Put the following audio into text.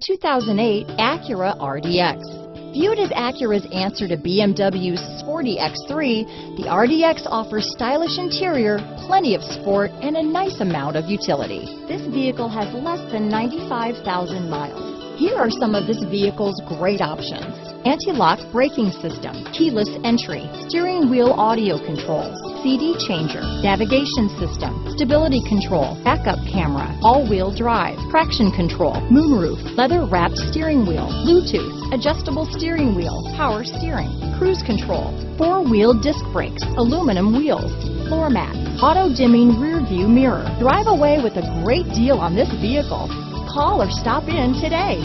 2008 Acura RDX. Viewed as Acura's answer to BMW's sporty X3, the RDX offers stylish interior, plenty of sport, and a nice amount of utility. This vehicle has less than 95,000 miles. Here are some of this vehicle's great options. Anti-lock braking system, keyless entry, steering wheel audio controls, CD changer, navigation system, stability control, backup camera, all-wheel drive, traction control, moonroof, leather-wrapped steering wheel, Bluetooth, adjustable steering wheel, power steering, cruise control, four-wheel disc brakes, aluminum wheels, floor mats, auto-dimming rear view mirror. Drive away with a great deal on this vehicle. Call or stop in today.